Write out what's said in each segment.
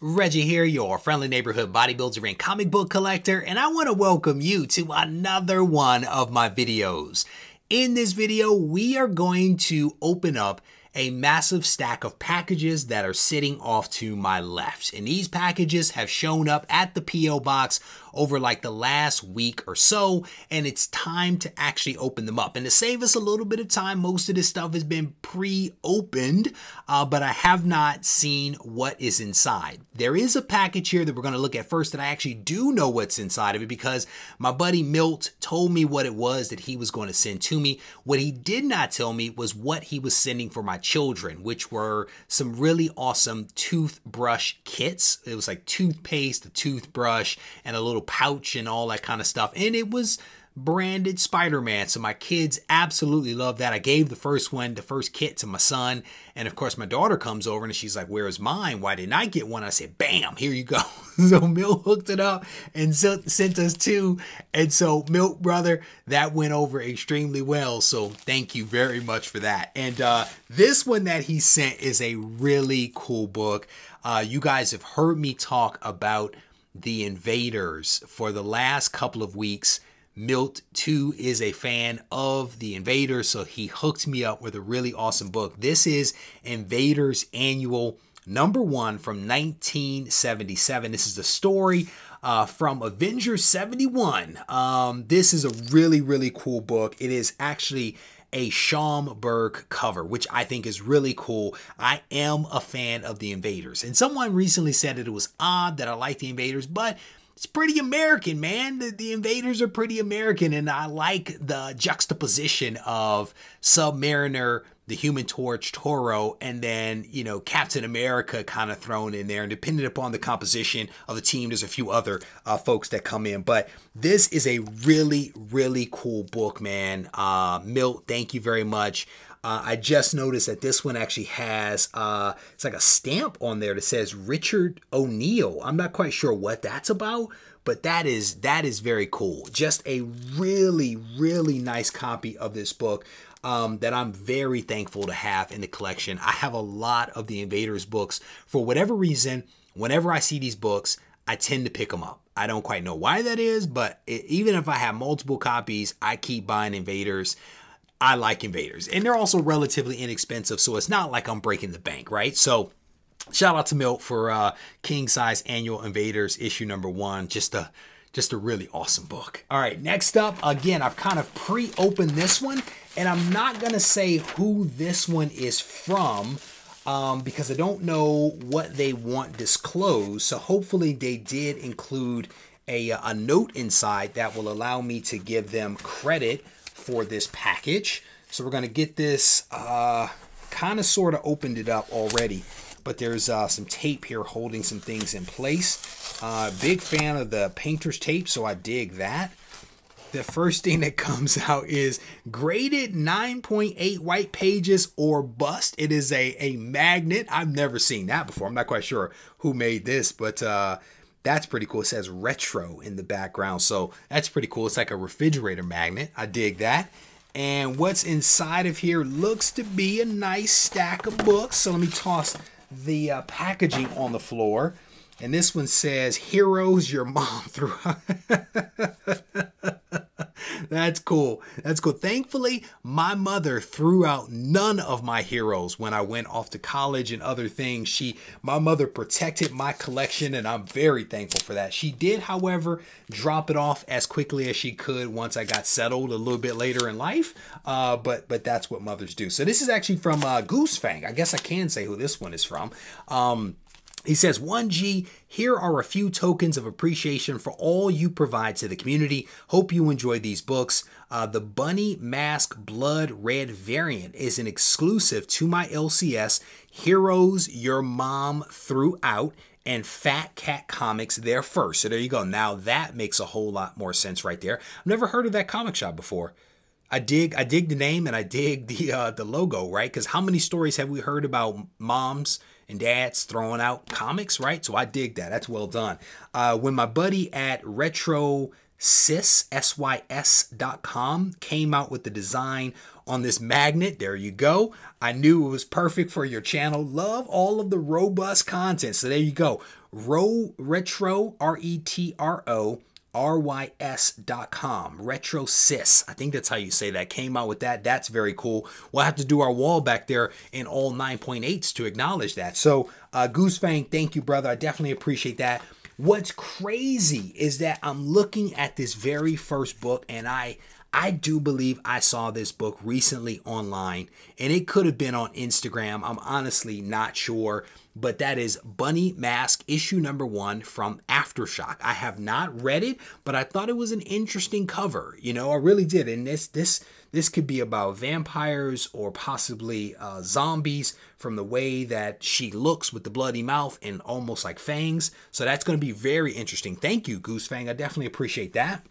Regie here, your friendly neighborhood bodybuilder and comic book collector, and I want to welcome you to another one of my videos. In this video, we are going to open up a massive stack of packages that are sitting off to my left. And these packages have shown up at the P.O. box over like the last week or so, and it's time to actually open them up. And to save us a little bit of time, most of this stuff has been pre-opened, uh, but I have not seen what is inside. There is a package here that we're going to look at first that I actually do know what's inside of it because my buddy Milt told me what it was that he was going to send to me. What he did not tell me was what he was sending for my children, which were some really awesome toothbrush kits. It was like toothpaste, a toothbrush, and a little pouch and all that kind of stuff. And it was branded Spider-Man. So my kids absolutely love that. I gave the first one, the first kit to my son. And of course my daughter comes over and she's like, where's mine? Why didn't I get one? I said, bam, here you go. so Milt hooked it up and sent us two. And so Milt, brother, that went over extremely well. So thank you very much for that. And uh, this one that he sent is a really cool book. Uh, you guys have heard me talk about the Invaders for the last couple of weeks. Milt too is a fan of the Invaders, so he hooked me up with a really awesome book. This is Invaders Annual number one from 1977. This is the story uh, from Avengers 71. Um, this is a really, really cool book. It is actually a Schomburg cover, which I think is really cool. I am a fan of the Invaders. And someone recently said that it was odd that I like the Invaders, but it's pretty American, man. The, the, invaders are pretty American, and I like the juxtaposition of Submariner, the Human Torch, Toro, and then you know Captain America kind of thrown in there. And depending upon the composition of the team, there's a few other uh, folks that come in. But this is a really, really cool book, man. Uh, Milt, thank you very much. Uh, I just noticed that this one actually has uh, it's like a stamp on there that says Richard O'Neill. I'm not quite sure what that's about, but that is that is very cool. Just a really really nice copy of this book. Um, that I'm very thankful to have in the collection. I have a lot of the Invaders books. For whatever reason, whenever I see these books, I tend to pick them up. I don't quite know why that is, but it, even if I have multiple copies, I keep buying Invaders. I like Invaders. And they're also relatively inexpensive, so it's not like I'm breaking the bank, right? So shout out to Milt for uh, King Size Annual Invaders issue number one. Just a just a really awesome book. All right, next up, again, I've kind of pre-opened this one, and I'm not gonna say who this one is from um, because I don't know what they want disclosed. So hopefully they did include a, a note inside that will allow me to give them credit for this package. So we're to get this uh, kind of sort of opened it up already, but there's uh, some tape here holding some things in place. Uh, big fan of the painter's tape, so I dig that. The first thing that comes out is graded 9.8 white pages or bust. It is a, a magnet. I've never seen that before. I'm not quite sure who made this, but uh, that's pretty cool. It says retro in the background. So that's pretty cool. It's like a refrigerator magnet. I dig that. And what's inside of here looks to be a nice stack of books. So let me toss the uh, packaging on the floor. And this one says, Heroes Your Mom Threw That's cool. That's cool. Thankfully, my mother threw out none of my heroes when I went off to college and other things. She, my mother protected my collection, and I'm very thankful for that. She did, however, drop it off as quickly as she could once I got settled a little bit later in life. Uh, but but that's what mothers do. So this is actually from uh, Goose Fang. I guess I can say who this one is from. Um, he says, 1G, here are a few tokens of appreciation for all you provide to the community. Hope you enjoy these books. Uh, the Bunny Mask Blood Red variant is an exclusive to my LCS. Heroes Your Mom Threw Out, and Fat Cat Comics there first. So there you go. Now that makes a whole lot more sense right there. I've never heard of that comic shop before. I dig I dig the name and I dig the uh, the logo, right? Because how many stories have we heard about moms and dads throwing out comics, right? So I dig that. That's well done. Uh, when my buddy at Retro came out with the design on this magnet. There you go. I knew it was perfect for your channel. Love all of the robust content. So there you go. Ro Retro R E T R O rys.com retro sis i think that's how you say that. Came out with that. That's very cool. We'll have to do our wall back there in all 9.8s to acknowledge that. So uh, goosefang thank you brother. I definitely appreciate that. What's crazy is that i'm looking at this very first book and i I do believe I saw this book recently online, and it could have been on Instagram. I'm honestly not sure but that is Bunny Mask issue number one from Aftershock. I have not read it, but I thought it was an interesting cover. You know, I really did. And this this this could be about vampires or possibly uh, zombies from the way that she looks with the bloody mouth and almost like fangs. So that's going to be very interesting. Thank you, Goose Fang. I definitely appreciate that.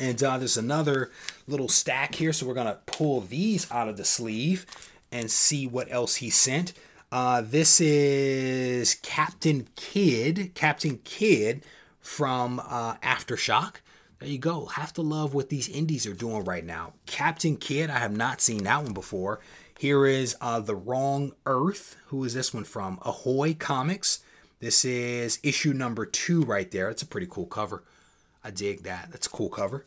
And uh, there's another little stack here, so we're gonna pull these out of the sleeve and see what else he sent. Uh, this is Captain Kidd, Captain Kidd from uh, Aftershock. There you go. Have to love what these indies are doing right now. Captain Kidd, I have not seen that one before. Here is uh, The Wrong Earth. Who is this one from? Ahoy Comics. This is issue number two right there. It's a pretty cool cover. I dig that. That's a cool cover.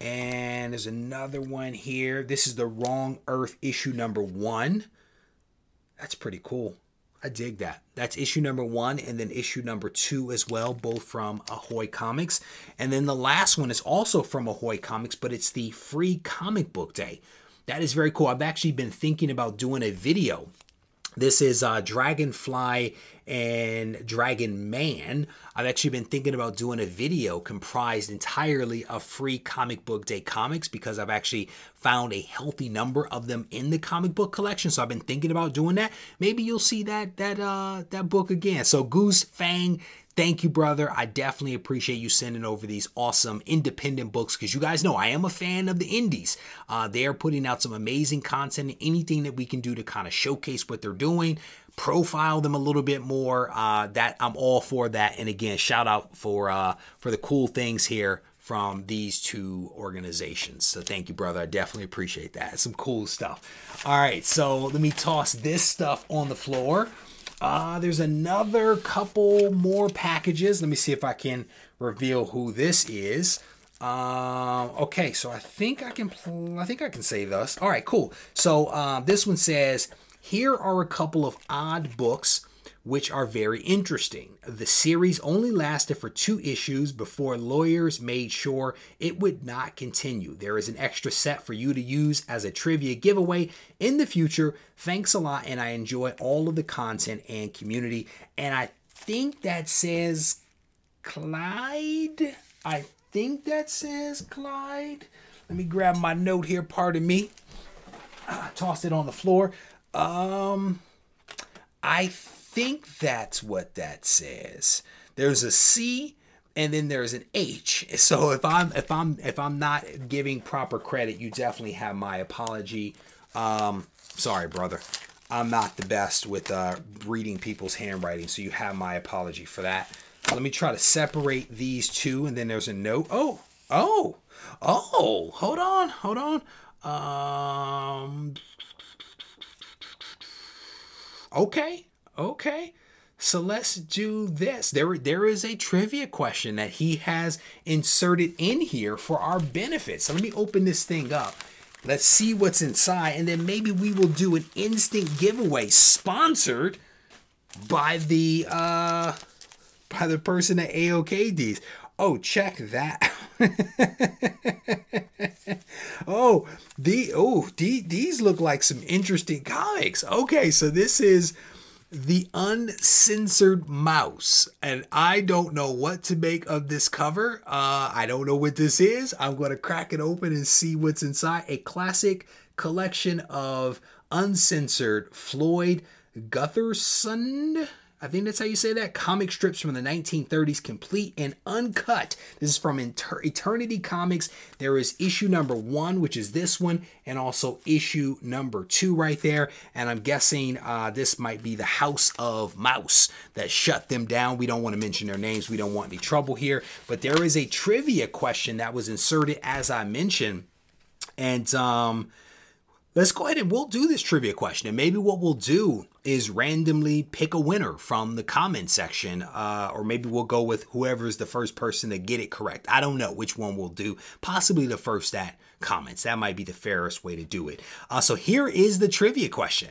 And there's another one here. This is The Wrong Earth issue number one. That's pretty cool. I dig that. That's issue number one and then issue number two as well, both from Ahoy Comics. And then the last one is also from Ahoy Comics, but it's the free comic book day. That is very cool. I've actually been thinking about doing a video this is uh, Dragonfly and Dragon Man. I've actually been thinking about doing a video comprised entirely of free comic book day comics because I've actually found a healthy number of them in the comic book collection. So I've been thinking about doing that. Maybe you'll see that that uh that book again. So Goose Fang Thank you, brother. I definitely appreciate you sending over these awesome independent books because you guys know I am a fan of the indies. Uh, they are putting out some amazing content. Anything that we can do to kind of showcase what they're doing, profile them a little bit more. Uh, that I'm all for that. And again, shout out for uh, for the cool things here from these two organizations. So thank you, brother. I definitely appreciate that. Some cool stuff. All right, so let me toss this stuff on the floor. Uh, there's another couple more packages. Let me see if I can reveal who this is. Um, okay, so I think I can. I think I can say this. All right, cool. So uh, this one says, "Here are a couple of odd books which are very interesting. The series only lasted for two issues before lawyers made sure it would not continue. There is an extra set for you to use as a trivia giveaway in the future. Thanks a lot, and I enjoy all of the content and community. And I think that says Clyde. I think that says Clyde. Let me grab my note here. Pardon me. Ah, tossed it on the floor. Um, I think that's what that says. There's a C and then there's an H. So if I'm if I'm if I'm not giving proper credit, you definitely have my apology. Um, sorry, brother. I'm not the best with uh, reading people's handwriting, so you have my apology for that. Let me try to separate these two, and then there's a note. Oh, oh, oh! Hold on, hold on. Um, okay, okay. So let's do this. There, there is a trivia question that he has inserted in here for our benefit. So let me open this thing up. Let's see what's inside, and then maybe we will do an instant giveaway sponsored by the uh by the person at AOKDs. Oh, check that. oh, the oh, the, these look like some interesting comics. Okay, so this is the uncensored mouse and i don't know what to make of this cover. Uh, i don't know what this is. I'm going to crack it open and see what's inside. A classic collection of uncensored Floyd Gottfredson I think that's how you say that. Comic strips from the 1930s, complete and uncut. This is from Inter- Eternity Comics. There is issue number one, which is this one, and also issue number two right there. And I'm guessing uh, this might be the House of Mouse that shut them down. We don't want to mention their names. We don't want any trouble here. But there is a trivia question that was inserted, as I mentioned. And um, let's go ahead and we'll do this trivia question. And maybe what we'll do is randomly pick a winner from the comment section, uh, or maybe we'll go with whoever's the first person to get it correct. I don't know which one we'll do. Possibly the first that comments. That might be the fairest way to do it. Uh, so here is the trivia question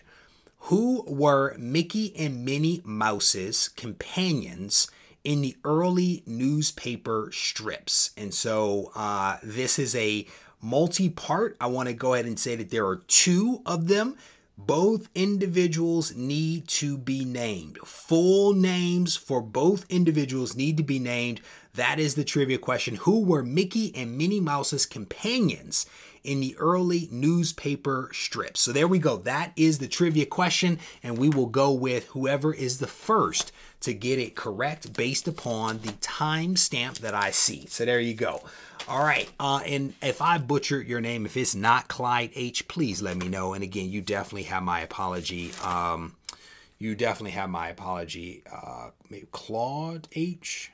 Who were Mickey and Minnie Mouse's companions? in the early newspaper strips. And so uh, this is a multi part. I want to go ahead and say that there are two of them. Both individuals need to be named. Full names for both individuals need to be named. That is the trivia question. Who were Mickey and Minnie Mouse's companions in the early newspaper strips? So there we go. That is the trivia question, and we will go with whoever is the first to get it correct based upon the timestamp that I see. So there you go. All right. Uh, and if I butcher your name, if it's not Clyde H, please let me know. And again, you definitely have my apology. Um, you definitely have my apology. Uh, maybe Claude H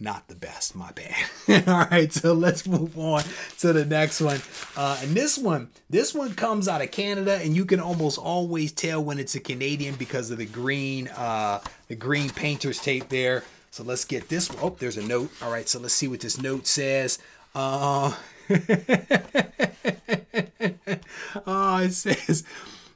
not the best. My bad. All right, so let's move on to the next one. Uh, and this one, this one comes out of Canada, and you can almost always tell when it's a Canadian because of the green, uh, the green painter's tape there. So let's get this. Oh, there's a note. All right, so let's see what this note says. Uh, oh, it says,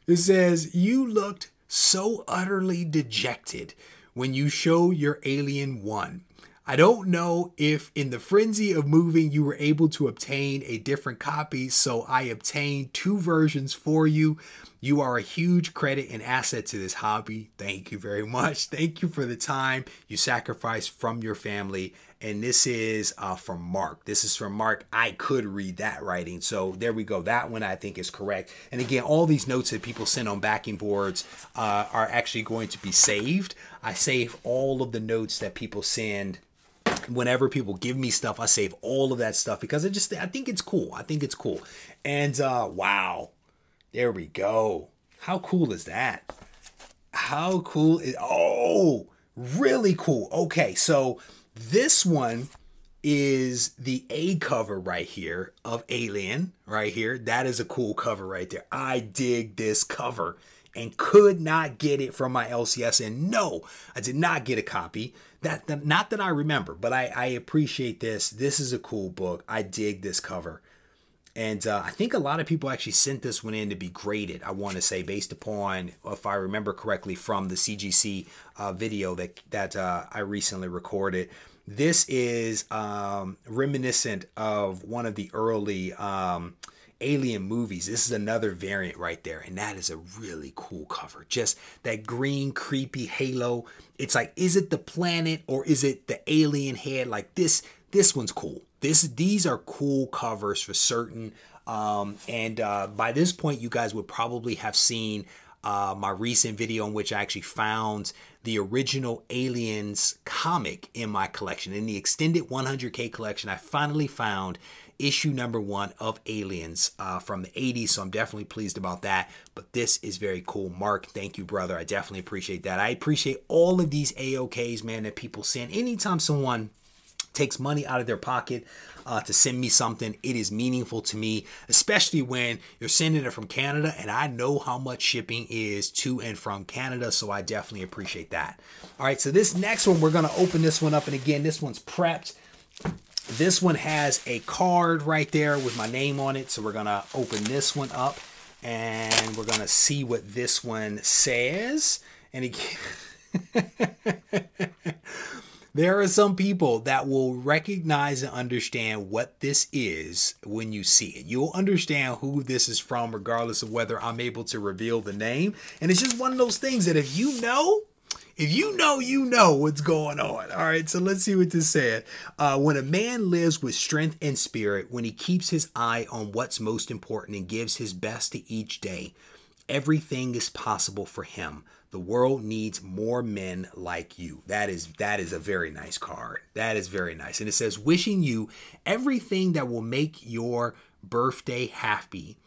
it says, you looked so utterly dejected when you show your alien one. I don't know if in the frenzy of moving you were able to obtain a different copy, so I obtained two versions for you. You are a huge credit and asset to this hobby. Thank you very much. Thank you for the time you sacrificed from your family. And this is uh, from Mark. This is from Mark. I could read that writing. So there we go. That one I think is correct. And again, all these notes that people send on backing boards uh, are actually going to be saved. I save all of the notes that people send whenever people give me stuff, I save all of that stuff because I just I think it's cool. I think it's cool. And uh wow. There we go. How cool is that? How cool is Oh, really cool. Okay, so this one is the A cover right here of Alien right here. That is a cool cover right there. I dig this cover and could not get it from my LCS. And no, I did not get a copy. That, that not that I remember, but I, I appreciate this. This is a cool book. I dig this cover. And uh, I think a lot of people actually sent this one in to be graded. I want to say, based upon, if I remember correctly, from the CGC uh, video that that uh, I recently recorded. This is um, reminiscent of one of the early um, Alien movies. This is another variant right there, and that is a really cool cover. Just that green, creepy halo. It's like, is it the planet or is it the alien head? Like this, this one's cool. This, these are cool covers for certain. Um, and uh, by this point, you guys would probably have seen uh, my recent video in which I actually found the original Aliens comic in my collection. In the extended 100K collection, I finally found issue number one of Aliens uh, from the 80s. So I'm definitely pleased about that. But this is very cool. Mark, thank you, brother. I definitely appreciate that. I appreciate all of these AOKs, man, that people send. Anytime someone takes money out of their pocket uh, to send me something, it is meaningful to me, especially when you're sending it from Canada. And I know how much shipping is to and from Canada. So I definitely appreciate that. All right, so this next one, we're going to open this one up. And again, this one's prepped. This one has a card right there with my name on it. So we're going to open this one up and we're going to see what this one says. And again, there are some people that will recognize and understand what this is when you see it. You'll understand who this is from, regardless of whether I'm able to reveal the name. And it's just one of those things that if you know, if you know, you know what's going on. All right, so let's see what this said. Uh, when a man lives with strength and spirit, when he keeps his eye on what's most important and gives his best to each day, everything is possible for him. The world needs more men like you. That is that is a very nice card. That is very nice. And it says wishing you everything that will make your birthday happy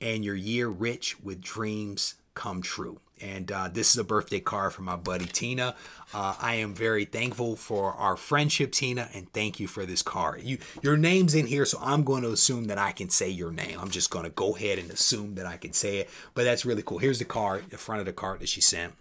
and your year rich with dreams come true. And uh, this is a birthday card from my buddy Tina. Uh, I am very thankful for our friendship, Tina, and thank you for this card. You, your name's in here, so I'm going to assume that I can say your name. I'm just going to go ahead and assume that I can say it. But that's really cool. Here's the card, the front of the card that she sent.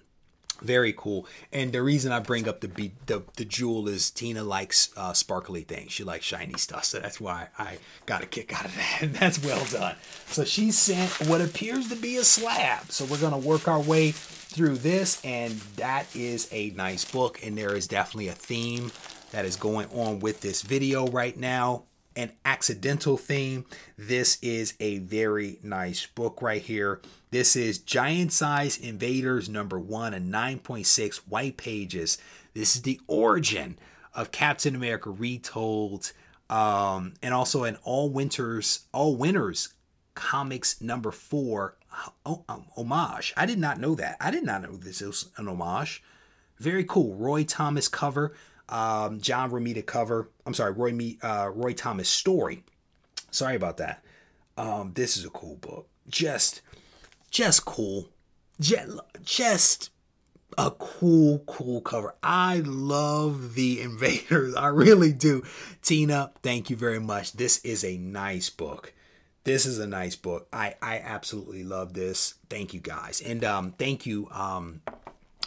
Very cool. And the reason I bring up the be- the, the jewel is Tina likes uh, sparkly things. She likes shiny stuff. So that's why I got a kick out of that. And that's well done. So she sent what appears to be a slab. So we're going to work our way through this. And that is a nice book. And there is definitely a theme that is going on with this video right now an accidental theme. This is a very nice book right here. This is Giant Size Invaders number one, a 9.6 white pages. This is the origin of Captain America retold, um, and also an all winters, all winners comics number four oh, um, homage. I did not know that. I did not know this was an homage. Very cool. Roy Thomas cover um, John Romita cover. I'm sorry, Roy Me, uh, Roy Thomas story. Sorry about that. Um, this is a cool book. Just, just cool. Just, just a cool, cool cover. I love the Invaders. I really do. Tina, thank you very much. This is a nice book. This is a nice book. I I absolutely love this. Thank you guys, and um, thank you um,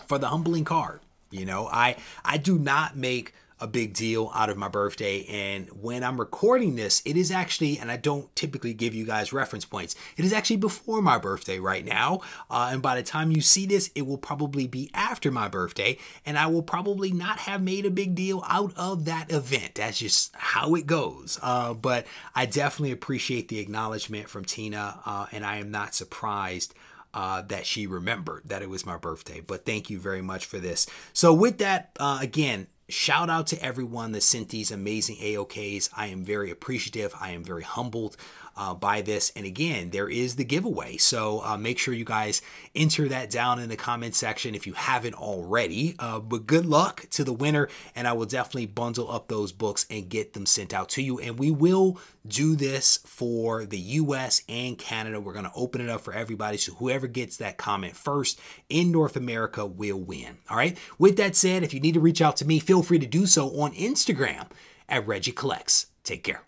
for the humbling card. You know, I I do not make a big deal out of my birthday. And when I'm recording this, it is actually, and I don't typically give you guys reference points, it is actually before my birthday right now. Uh, and by the time you see this, it will probably be after my birthday. And I will probably not have made a big deal out of that event. That's just how it goes. Uh, but I definitely appreciate the acknowledgement from Tina. Uh, and I am not surprised uh, that she remembered that it was my birthday. But thank you very much for this. So, with that, uh, again, shout out to everyone that sent these amazing AOKs. I am very appreciative. I am very humbled uh, by this. And again, there is the giveaway. So uh, make sure you guys enter that down in the comment section if you haven't already. Uh, but good luck to the winner. And I will definitely bundle up those books and get them sent out to you. And we will do this for the US and Canada. We're going to open it up for everybody. So whoever gets that comment first in North America will win. All right. With that said, if you need to reach out to me, feel free to do so on Instagram at Regie Collects. Take care.